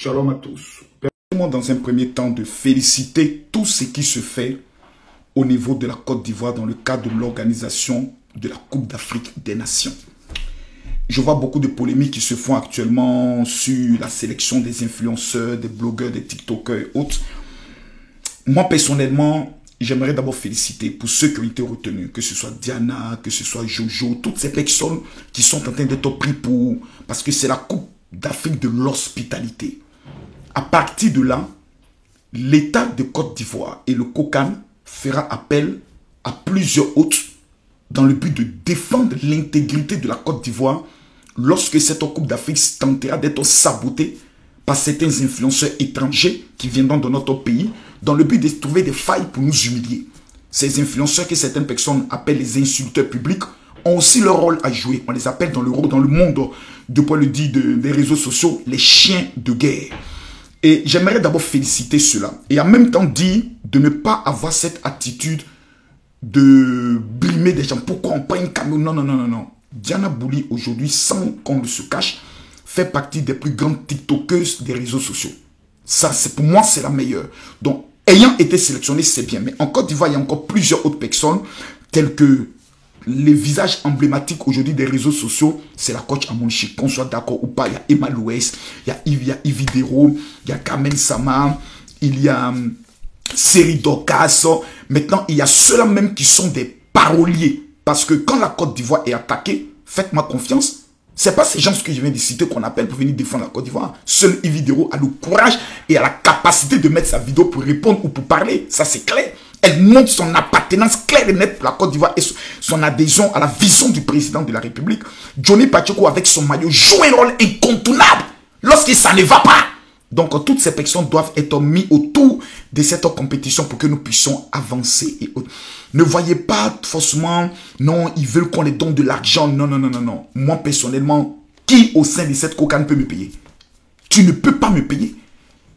Shalom à tous. Permettez-moi dans un premier temps de féliciter tout ce qui se fait au niveau de la Côte d'Ivoire dans le cadre de l'organisation de la Coupe d'Afrique des Nations. Je vois beaucoup de polémiques qui se font actuellement sur la sélection des influenceurs, des blogueurs, des TikTokers et autres. Moi, personnellement, j'aimerais d'abord féliciter pour ceux qui ont été retenus, que ce soit Diana, que ce soit Jojo, toutes ces personnes qui sont en train d'être pris pour... Parce que c'est la Coupe d'Afrique de l'hospitalité. À partir de là, l'État de Côte d'Ivoire et le COCAN fera appel à plusieurs autres dans le but de défendre l'intégrité de la Côte d'Ivoire lorsque cette Coupe d'Afrique tentera d'être sabotée par certains influenceurs étrangers qui viendront de notre pays dans le but de trouver des failles pour nous humilier. Ces influenceurs que certaines personnes appellent les insulteurs publics ont aussi leur rôle à jouer. On les appelle dans le, dans le monde, de point de vue des réseaux sociaux, les chiens de guerre. Et j'aimerais d'abord féliciter cela. Et en même temps dire de ne pas avoir cette attitude de brimer des gens. Pourquoi on prend une camion? Non, non, non, non. Diana Bouli, aujourd'hui, sans qu'on se cache, fait partie des plus grandes TikTokeuses des réseaux sociaux. Ça, c'est pour moi, c'est la meilleure. Donc, ayant été sélectionnée, c'est bien. Mais en Côte d'Ivoire, il y a encore plusieurs autres personnes, telles que les visages emblématiques aujourd'hui des réseaux sociaux, c'est la coach Amonchi, qu'on soit d'accord ou pas. Il y a Emma Louès, il y a Yves, il y a Sama, il y a Docas. Maintenant, il y a ceux-là même qui sont des paroliers. Parce que quand la Côte d'Ivoire est attaquée, faites-moi confiance, c'est pas ces gens que je viens de citer qu'on appelle pour venir défendre la Côte d'Ivoire. Seul Yves a le courage et a la capacité de mettre sa vidéo pour répondre ou pour parler. Ça, c'est clair. Elle montre son appartenance claire et nette pour la Côte d'Ivoire et son adhésion à la vision du président de la République. Johnny Pacheco, avec son maillot, joue un rôle incontournable lorsque ça ne va pas. Donc, toutes ces personnes doivent être mises autour de cette compétition pour que nous puissions avancer. Ne voyez pas forcément, non, ils veulent qu'on les donne de l'argent. Non, non, non, non, non. Moi, personnellement, qui au sein de cette coca peut me payer? Tu ne peux pas me payer.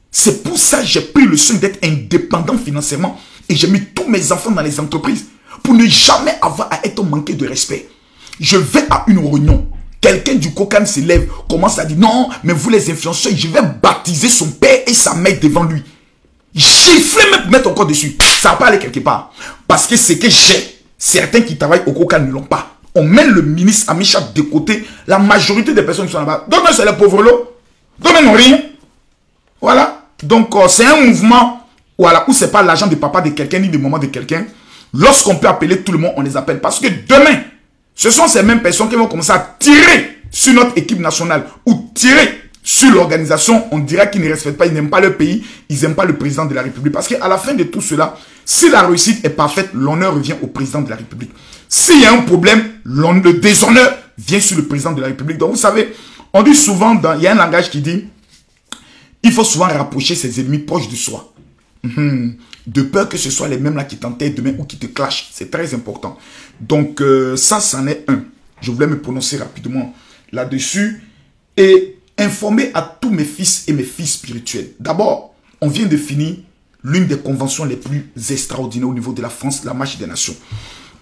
C'est pour ça que j'ai pris le soin d'être indépendant financièrement et j'ai mis tous mes enfants dans les entreprises pour ne jamais avoir à être manqué de respect. Je vais à une réunion. Quelqu'un du coca se lève, commence à dire non, mais vous les influenceurs, je vais baptiser son père et sa mère devant lui. Gifler même mettre encore dessus. Ça va pas aller quelque part. Parce que c'est que j'ai, certains qui travaillent au coca ne l'ont pas. On met le ministre Amicha de côté. La majorité des personnes qui sont là-bas. Donc c'est les pauvres lots. Donc n'ont rien. Voilà. Donc euh, c'est un mouvement voilà, où c'est pas l'argent de papa de quelqu'un ni de maman de quelqu'un. Lorsqu'on peut appeler tout le monde, on les appelle. Parce que demain, ce sont ces mêmes personnes qui vont commencer à tirer sur notre équipe nationale ou tirer sur l'organisation, on dirait qu'ils ne respectent pas, ils n'aiment pas leur pays, ils n'aiment pas le président de la République. Parce qu'à la fin de tout cela, si la réussite est parfaite, l'honneur revient au président de la République. S'il y a un problème, le déshonneur vient sur le président de la République. Donc vous savez, on dit souvent, dans, il y a un langage qui dit, il faut souvent rapprocher ses ennemis proches de soi. Mhm. De peur que ce soit les mêmes là qui t'entêtent demain ou qui te clashent. C'est très important. Donc euh, ça, c'en est un. Je voulais me prononcer rapidement là-dessus. Et informer à tous mes fils et mes filles spirituels. D'abord, on vient de finir l'une des conventions les plus extraordinaires au niveau de la France, la marche des nations.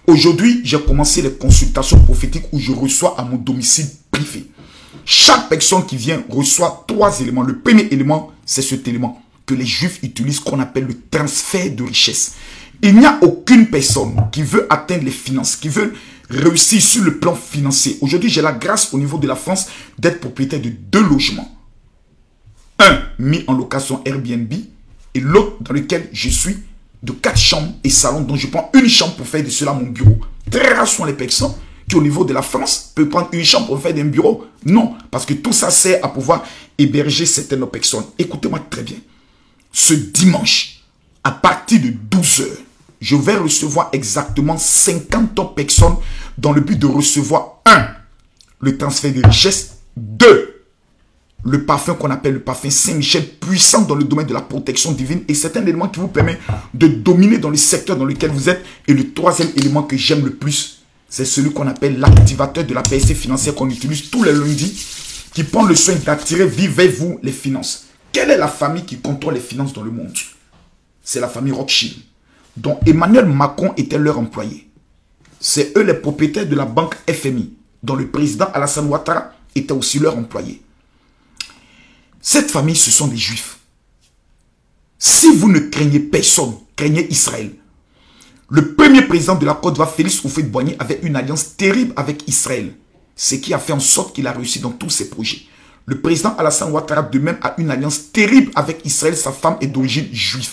Aujourd'hui, j'ai commencé les consultations prophétiques où je reçois à mon domicile privé. Chaque personne qui vient reçoit trois éléments. Le premier élément, c'est cet élément les juifs utilisent qu'on appelle le transfert de richesse. Il n'y a aucune personne qui veut atteindre les finances, qui veut réussir sur le plan financier. Aujourd'hui, j'ai la grâce au niveau de la France d'être propriétaire de deux logements. Un mis en location Airbnb et l'autre dans lequel je suis de quatre chambres et salons dont je prends une chambre pour faire de cela mon bureau. Très rares sont les personnes qui au niveau de la France peuvent prendre une chambre pour faire d'un bureau. Non, parce que tout ça sert à pouvoir héberger certaines personnes. Écoutez-moi très bien. Ce dimanche, à partir de 12 heures, je vais recevoir exactement 50 personnes dans le but de recevoir, un, le transfert de richesse, deux, le parfum qu'on appelle le parfum Saint-Michel, puissant dans le domaine de la protection divine. Et c'est un élément qui vous permet de dominer dans le secteur dans lequel vous êtes. Et le troisième élément que j'aime le plus, c'est celui qu'on appelle l'activateur de la PSC financière qu'on utilise tous les lundis, qui prend le soin d'attirer, vivez-vous les finances. Quelle est la famille qui contrôle les finances dans le monde? C'est la famille Rothschild dont Emmanuel Macron était leur employé. C'est eux les propriétaires de la banque FMI, dont le président Alassane Ouattara était aussi leur employé. Cette famille, ce sont des juifs. Si vous ne craignez personne, craignez Israël. Le premier président de la Côte d'Ivoire, Félix Houphouët-Boigny, avait une alliance terrible avec Israël. Ce qui a fait en sorte qu'il a réussi dans tous ses projets. Le président Alassane Ouattara, de même, a une alliance terrible avec Israël. Sa femme est d'origine juive.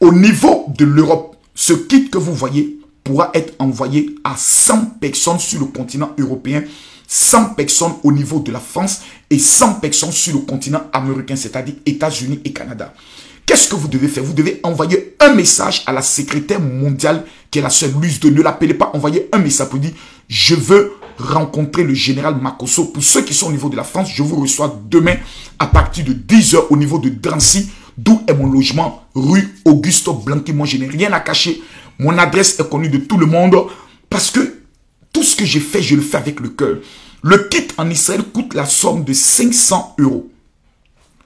Au niveau de l'Europe, ce kit que vous voyez pourra être envoyé à 100 personnes sur le continent européen, 100 personnes au niveau de la France et 100 personnes sur le continent américain, c'est-à-dire États-Unis et Canada. Qu'est-ce que vous devez faire? Vous devez envoyer un message à la secrétaire mondiale qui est la seule Luz de ne l'appelez pas, envoyez un message pour dire je veux rencontrer le général Makoso. Pour ceux qui sont au niveau de la France, je vous reçois demain à partir de 10h au niveau de Drancy, d'où est mon logement, rue Augusto Blanqui. Moi, je n'ai rien à cacher. Mon adresse est connue de tout le monde parce que tout ce que j'ai fait, je le fais avec le cœur. Le kit en Israël coûte la somme de 500 euros.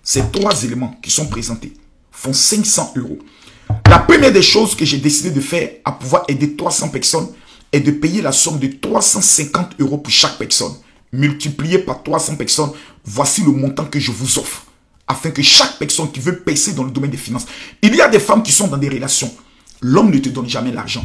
Ces trois éléments qui sont présentés font 500 euros. La première des choses que j'ai décidé de faire à pouvoir aider 300 personnes est de payer la somme de 350 euros pour chaque personne. Multiplié par 300 personnes, voici le montant que je vous offre. Afin que chaque personne qui veut passer dans le domaine des finances. Il y a des femmes qui sont dans des relations. L'homme ne te donne jamais l'argent.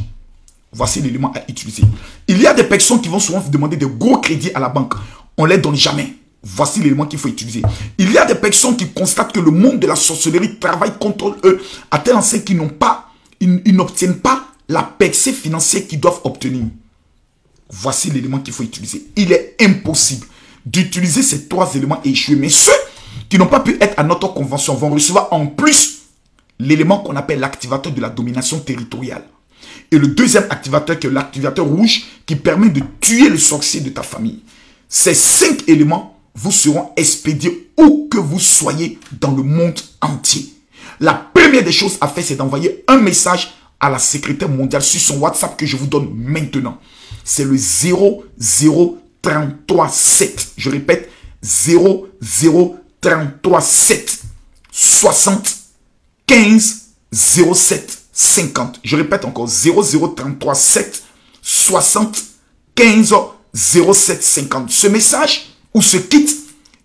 Voici l'élément à utiliser. Il y a des personnes qui vont souvent demander des gros crédits à la banque. On ne les donne jamais. Voici l'élément qu'il faut utiliser. Il y a des personnes qui constatent que le monde de la sorcellerie travaille contre eux à tel enseigne qu'ils n'ont pas, ils, n'obtiennent pas la percée financière qu'ils doivent obtenir. Voici l'élément qu'il faut utiliser. Il est impossible d'utiliser ces trois éléments et échouer. Mais ceux qui n'ont pas pu être à notre convention vont recevoir en plus l'élément qu'on appelle l'activateur de la domination territoriale. Et le deuxième activateur qui est l'activateur rouge qui permet de tuer le sorcier de ta famille. Ces cinq éléments vous seront expédiés où que vous soyez dans le monde entier. La première des choses à faire, c'est d'envoyer un message à la secrétaire mondiale sur son WhatsApp que je vous donne maintenant. C'est le 00337. Je répète, 00337 60 15 07 50. Je répète encore 00337 60 15 07 50. Ce message ou ce kit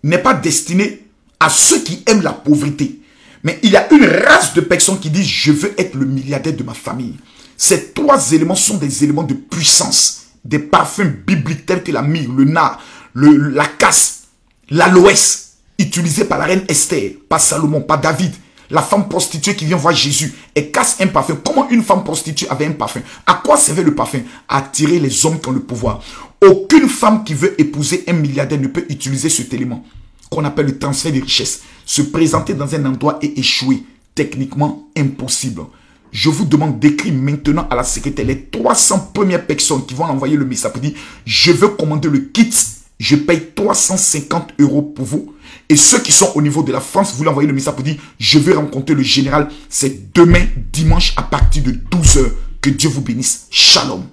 n'est pas destiné à ceux qui aiment la pauvreté. Mais il y a une race de personnes qui disent je veux être le milliardaire de ma famille. Ces trois éléments sont des éléments de puissance, des parfums bibliques tels que la myrrhe, le nard, la casse, l'aloès, utilisés par la reine Esther, pas Salomon, pas David, la femme prostituée qui vient voir Jésus et casse un parfum. Comment une femme prostituée avait un parfum? À quoi servait le parfum? À attirer les hommes qui ont le pouvoir. Aucune femme qui veut épouser un milliardaire ne peut utiliser cet élément appelle le transfert de richesse. Se présenter dans un endroit et échouer. Techniquement impossible. Je vous demande d'écrire maintenant à la secrétaire les 300 premières personnes qui vont envoyer le message pour dire je veux commander le kit. Je paye 350 euros pour vous. Et ceux qui sont au niveau de la France, vous l'envoyez le message pour dire je veux rencontrer le général. C'est demain, dimanche, à partir de 12h. Que Dieu vous bénisse. Shalom.